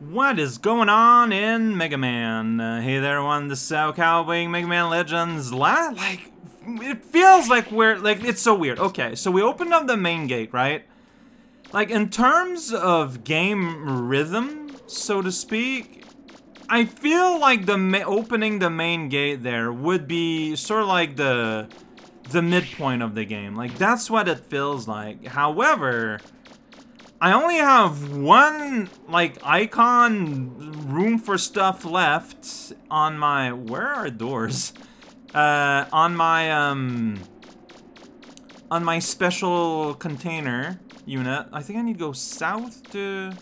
What is going on in Mega Man? Uh, hey there, everyone. This is Sao Cowboy, Mega Man Legends. La like, it feels like we're like it's so weird. Okay, so we opened up the main gate, right? Like in terms of game rhythm, so to speak, I feel like the opening the main gate there would be sort of like the the midpoint of the game. Like that's what it feels like. However, I only have one, like, icon room for stuff left on my... Where are doors? Uh, on my, um... On my special container unit. I think I need to go south to...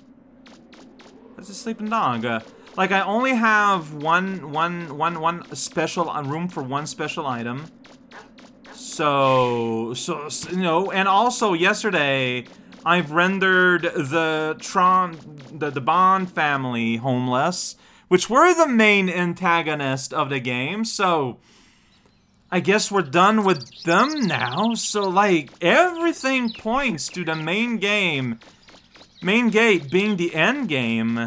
That's a sleeping dog. Uh, like, I only have one, one, one, one special uh, room for one special item. So, so, you know, and also yesterday... I've rendered the Tron, the, the Bonne family homeless, which were the main antagonist of the game, so I guess we're done with them now. So, like, everything points to the main game, main gate being the end game.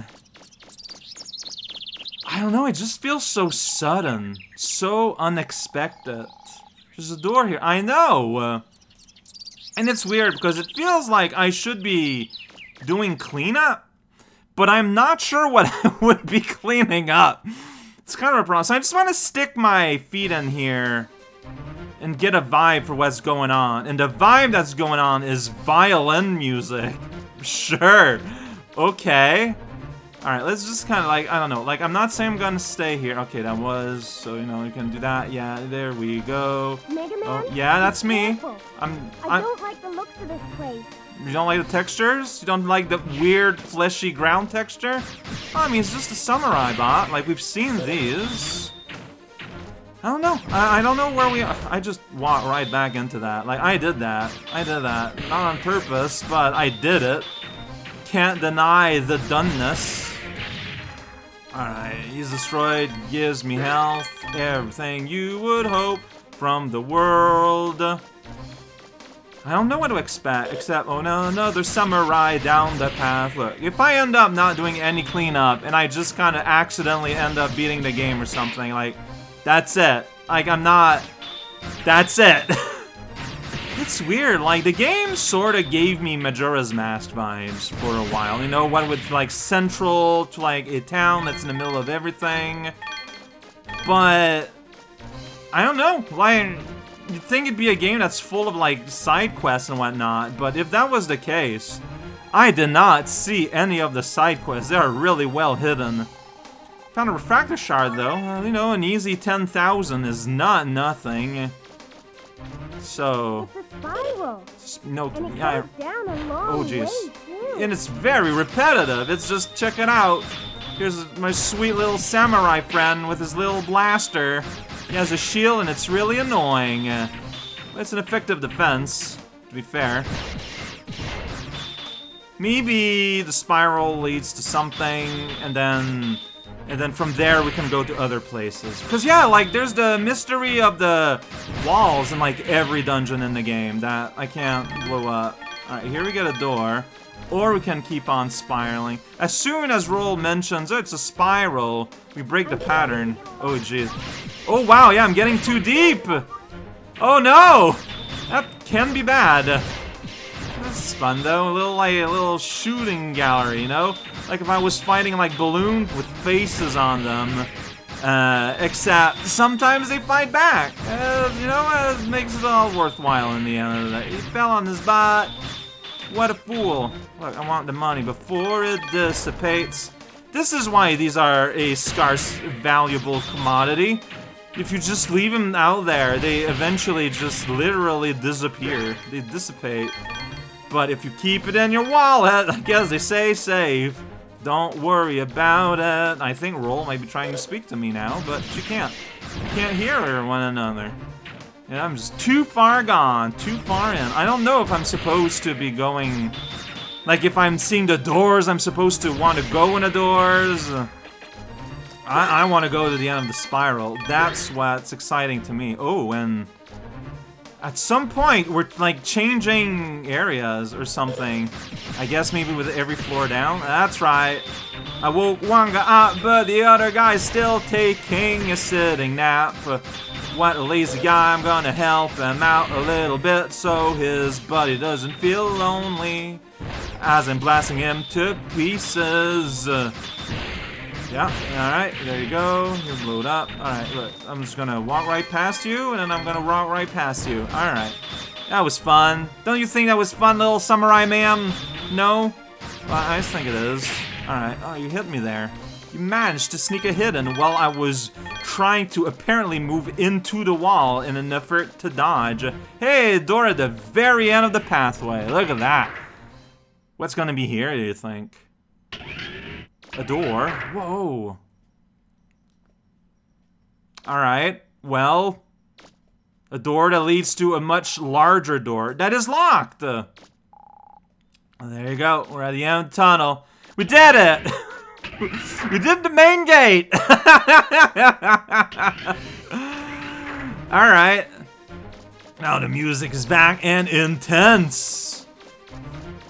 I don't know, it just feels so sudden, so unexpected. There's a door here. I know! Uh, and it's weird because it feels like I should be doing cleanup, but I'm not sure what I would be cleaning up. It's kind of a problem. So I just want to stick my feet in here and get a vibe for what's going on. And the vibe that's going on is violin music. Sure. Okay. Alright, let's just kind of like, I don't know, like, I'm not saying I'm gonna stay here. Okay, that was, so, you know, you can do that. Yeah, there we go. Mega Man, oh, yeah, that's me. I'm, I I'm, don't like the looks of this place. You don't like the textures? You don't like the weird, fleshy ground texture? I mean, it's just a samurai bot. Like, we've seen these. I don't know. I, I don't know where we are. I just walked right back into that. Like, I did that. I did that. Not on purpose, but I did it. Can't deny the doneness. Alright, he's destroyed, gives me health, everything you would hope from the world. I don't know what to expect, except, oh no, another samurai down the path. Look, if I end up not doing any cleanup, and I just kind of accidentally end up beating the game or something, like, that's it. Like, I'm not... That's it. It's weird, like, the game sorta gave me Majora's Mask vibes for a while. You know, what with, like, central to, like, a town that's in the middle of everything. But... I don't know, like... You'd think it'd be a game that's full of, like, side quests and whatnot, but if that was the case, I did not see any of the side quests. They are really well hidden. Found a refractor shard, though. Uh, you know, an easy 10,000 is not nothing. So... Spiral. No, and it yeah. down a long Oh, jeez. And it's very repetitive. It's just, check it out. Here's my sweet little samurai friend with his little blaster. He has a shield and it's really annoying. Uh, it's an effective defense, to be fair. Maybe the spiral leads to something, and then and then from there we can go to other places. Because yeah, like there's the mystery of the walls in like every dungeon in the game that I can't blow up. Alright, here we get a door. Or we can keep on spiraling. As soon as Roll mentions, oh, it's a spiral, we break the pattern. Oh, jeez. Oh, wow, yeah, I'm getting too deep! Oh, no! That can be bad. Is fun, though. A little, like, a little shooting gallery, you know? Like if I was fighting, like, balloons with faces on them. Uh, except sometimes they fight back. Uh, you know, it makes it all worthwhile in the end of the day. He fell on his butt. What a fool. Look, I want the money before it dissipates. This is why these are a scarce, valuable commodity. If you just leave them out there, they eventually just literally disappear. They dissipate. But if you keep it in your wallet, I guess they say save. Don't worry about it. I think Roll might be trying to speak to me now, but she can't. Can't hear one another. And I'm just too far gone, too far in. I don't know if I'm supposed to be going... Like, if I'm seeing the doors, I'm supposed to want to go in the doors. I, I want to go to the end of the spiral. That's what's exciting to me. Oh, and... At some point, we're like changing areas or something. I guess maybe with every floor down. That's right. I woke one guy up, but the other guy's still taking a sitting nap. What a lazy guy, I'm gonna help him out a little bit so his buddy doesn't feel lonely. As I'm blasting him to pieces. Uh, Yeah, alright, there you go. You're blowed up. Alright, look, I'm just gonna walk right past you, and then I'm gonna walk right past you. Alright. That was fun. Don't you think that was fun, little samurai ma'am? No? Well, I just think it is. Alright, oh, you hit me there. You managed to sneak a hit in while I was trying to apparently move into the wall in an effort to dodge. Hey, door at the very end of the pathway. Look at that. What's gonna be here, do you think? A door? Whoa. Alright, well... A door that leads to a much larger door that is locked! Uh, there you go, we're at the end of the tunnel. We did it! we did the main gate! Alright. Now the music is back and intense!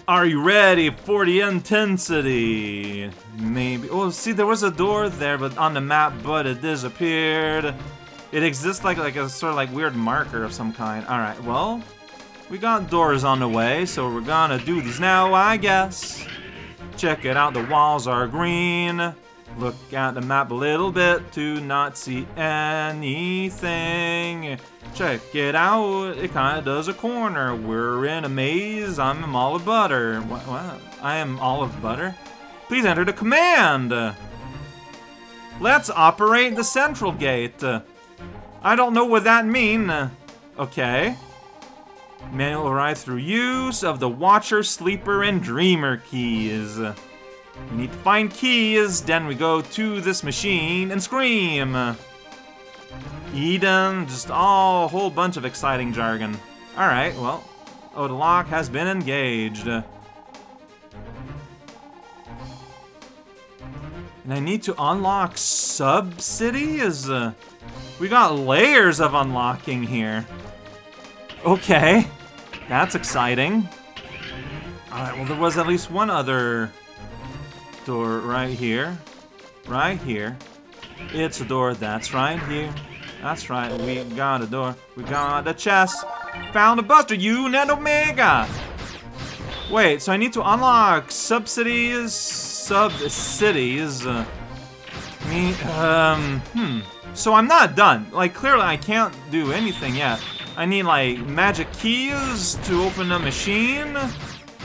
Are you ready for the intensity? Maybe. Oh, see, there was a door there, but on the map, but it disappeared. It exists like like a sort of like weird marker of some kind. All right, well, we got doors on the way, so we're gonna do these now, I guess. Check it out, the walls are green. Look at the map a little bit to not see anything. Check it out, it kinda does a corner. We're in a maze, I'm all of butter. What, what? I am all of butter? Please enter the command! Let's operate the central gate. I don't know what that mean. Okay. Manual ride through use of the Watcher, Sleeper, and Dreamer keys. We need to find keys, then we go to this machine and scream. Eden, just all a whole bunch of exciting jargon. Alright, well, oh, the lock has been engaged. And I need to unlock sub-cities? Uh, we got layers of unlocking here. Okay, that's exciting. Alright, well there was at least one other door right here. Right here. It's a door that's right here. That's right, we got a door. We got a chest. Found a Buster Unit Omega! Wait, so I need to unlock sub-cities sub-cities. Uh, me, um, hmm. So I'm not done. Like, clearly I can't do anything yet. I need, like, magic keys to open a machine.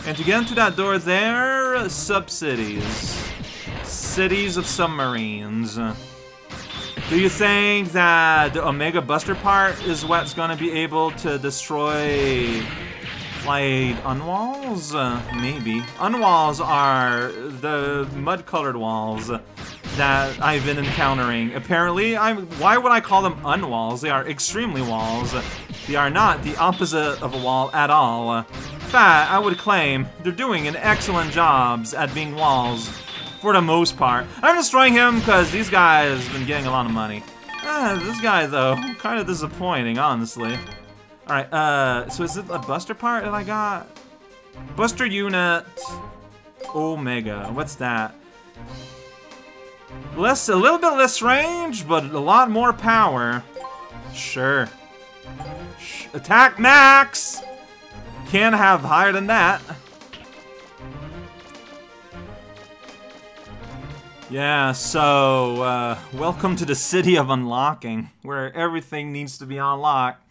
And to get into that door there, sub-cities. Cities of submarines. Do you think that the Omega Buster part is what's gonna be able to destroy like unwalls? Maybe. Unwalls are the mud-colored walls that I've been encountering. Apparently, I'm. Why would I call them unwalls? They are extremely walls. They are not the opposite of a wall at all. Fact, I would claim they're doing an excellent jobs at being walls for the most part. I'm destroying him because these guys have been getting a lot of money. Ah, this guy, though, kind of disappointing, honestly. Alright, uh, so is it a Buster part that I got? Buster Unit Omega. What's that? Less, a little bit less range, but a lot more power. Sure. Sh attack max! Can't have higher than that. Yeah, so, uh, welcome to the city of unlocking, where everything needs to be unlocked.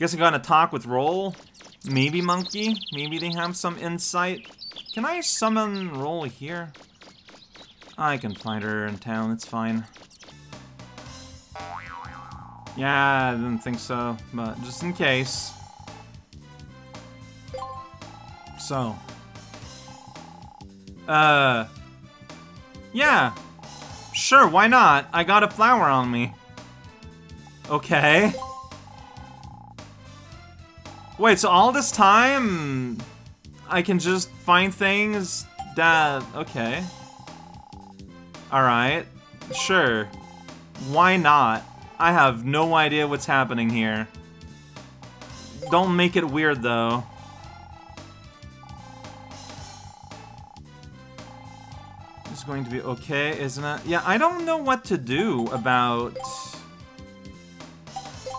Guess I'm gonna talk with Roll. Maybe Monkey. Maybe they have some insight. Can I summon Roll here? I can find her in town, it's fine. Yeah, I didn't think so, but just in case. So. Uh. Yeah. Sure, why not? I got a flower on me. Okay. Wait, so all this time, I can just find things that... Okay. Alright. Sure. Why not? I have no idea what's happening here. don't make it weird though. Going to be okay, isn't it? Yeah, I don't know what to do about...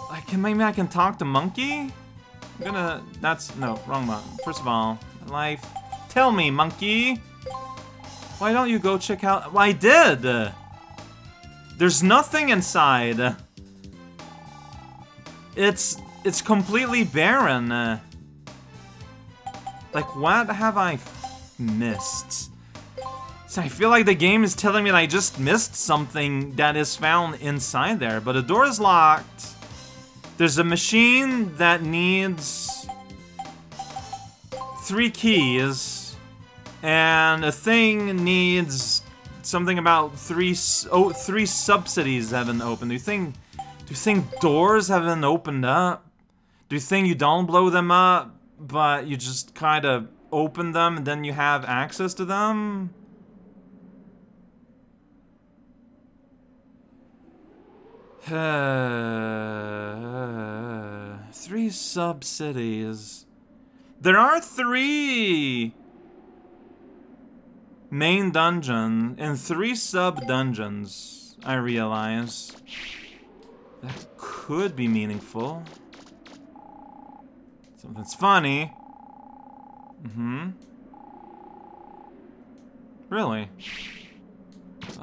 I can, maybe I can talk to Monkey? I'm gonna... That's... No, wrong one. First of all, life. Tell me, Monkey! Why don't you go check out... Well, I did! There's nothing inside. It's... It's completely barren. Like, what have I missed? So I feel like the game is telling me that I just missed something that is found inside there. But the door is locked. There's a machine that needs three keys. And a thing needs something about three oh three sub-cities haven't opened. Do you think do you think doors haven't opened up? Do you think you don't blow them up, but you just kind of open them and then you have access to them? Three sub-cities. There are three main dungeon and three sub-dungeons, I realize. That could be meaningful. Something's funny. Mm-hmm. Really?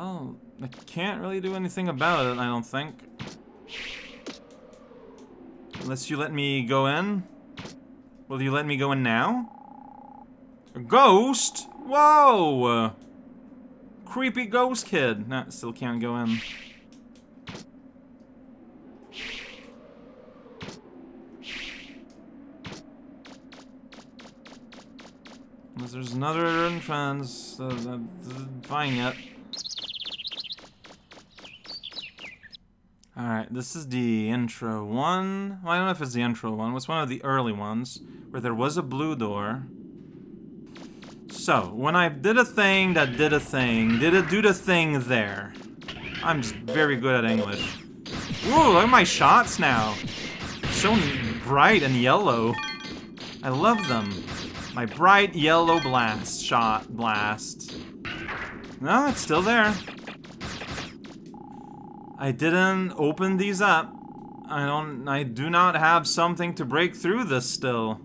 Well, I can't really do anything about it, I don't think. Unless you let me go in? Will you let me go in now? A ghost? Whoa! Creepy ghost kid. Nah, still can't go in. Unless there's another entrance. Uh, I'm finding it. Alright, this is the intro one. Well, I don't know if it's the intro one. It was one of the early ones where there was a blue door. So, when I did a thing that did a thing, did it do the thing there? I'm just very good at English. Ooh, look at my shots now. So bright and yellow. I love them. My bright yellow blast shot blast. No, it's still there. I didn't open these up. I don't, I do not have something to break through this still.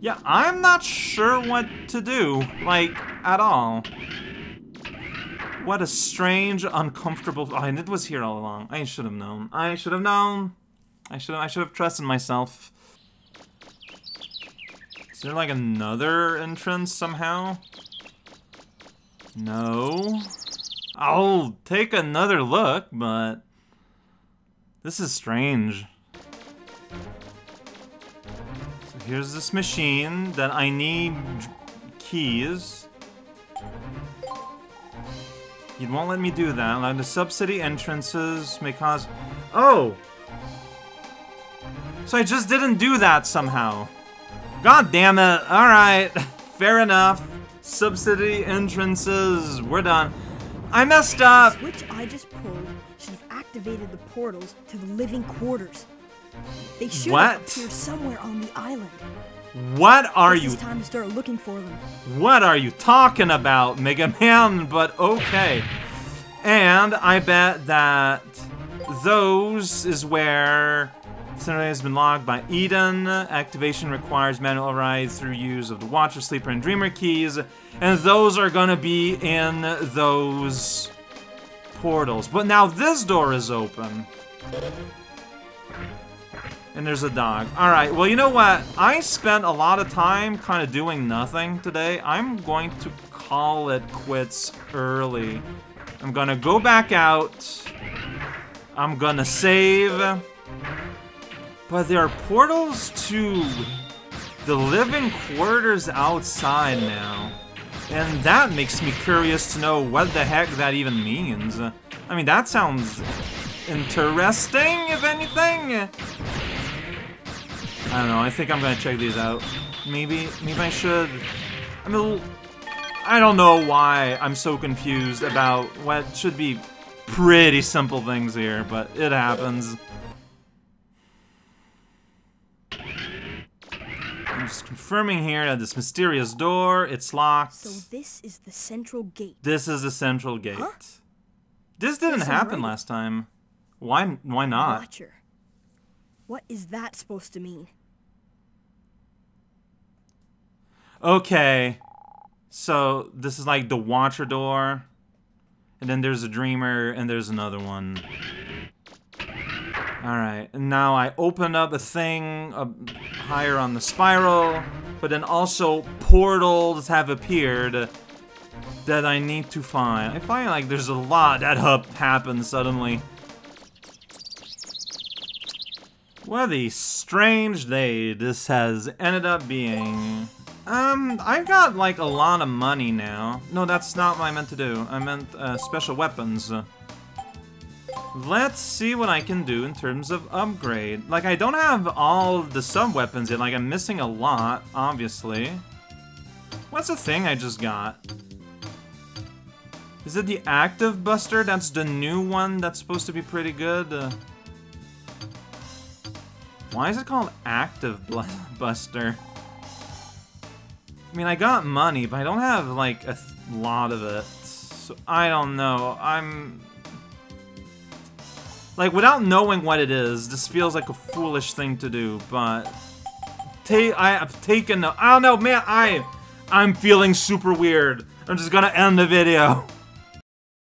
Yeah, I'm not sure what to do, like, at all. What a strange, uncomfortable, oh, and it was here all along. I should have known. I should have known. I should I should have trusted myself. Is there like another entrance somehow? No. I'll take another look, but... This is strange. So here's this machine that I need keys. You won't let me do that. The sub-city entrances may cause... Oh! So I just didn't do that somehow. God damn it. Alright. Fair enough. Sub-city entrances. We're done. I messed up. Switch I just pulled activated the portals to the living quarters. They should what? have appeared somewhere on the island. What are Guess you? It's time to start looking for them. What are you talking about, Mega Man? But okay. And I bet that those is where Cinderella has been logged by Eden. Activation requires manual override through use of the Watcher, Sleeper, and Dreamer keys. And those are gonna be in those portals. But now this door is open. And there's a dog. Alright, well, you know what? I spent a lot of time kind of doing nothing today. I'm going to call it quits early. I'm gonna go back out. I'm gonna save. But there are portals to the living quarters outside now. And that makes me curious to know what the heck that even means. I mean, that sounds interesting, if anything. I don't know, I think I'm gonna check these out. Maybe, maybe I should... I'm a little... I don't know why I'm so confused about what should be pretty simple things here, but it happens. Just confirming here that this mysterious door, it's locked. So this is the central gate. This is the central gate. Huh? This didn't happen last time. Why why not? Watcher. What is that supposed to mean? Okay. So this is like the Watcher door. And then there's a Dreamer and there's another one. Alright, now I open up a thing higher on the spiral, but then also portals have appeared that I need to find. I find like there's a lot that happens suddenly. What a strange day this has ended up being. Um, I got like a lot of money now. No, that's not what I meant to do. I meant uh, special weapons. Let's see what I can do in terms of upgrade. Like, I don't have all the sub-weapons yet. Like, I'm missing a lot, obviously. What's the thing I just got? Is it the Active Buster? That's the new one that's supposed to be pretty good. Uh, why is it called Active Buster? I mean, I got money, but I don't have, like, a lot of it. So, I don't know. I'm... Like, without knowing what it is, this feels like a foolish thing to do, but... I have taken... I don't know, man, I... I'm feeling super weird. I'm just gonna end the video.